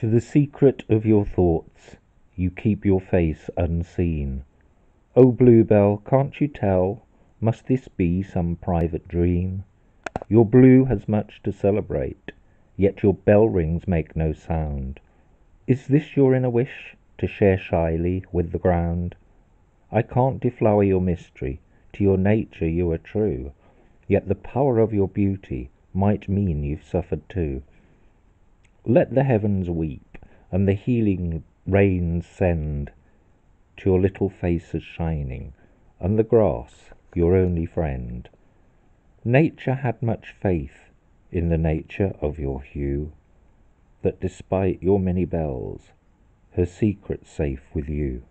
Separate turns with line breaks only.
To the secret of your thoughts You keep your face unseen. O Bluebell, can't you tell Must this be some private dream? Your blue has much to celebrate, Yet your bell rings make no sound. Is this your inner wish, to share Shyly with the ground? I can't deflower your mystery, To your nature you are true, Yet the power of your beauty Might mean you've suffered too. Let the heavens weep, and the healing rains send To your little face as shining, And the grass, your only friend. Nature had much faith in the nature of your hue, That despite your many bells Her secret's safe with you.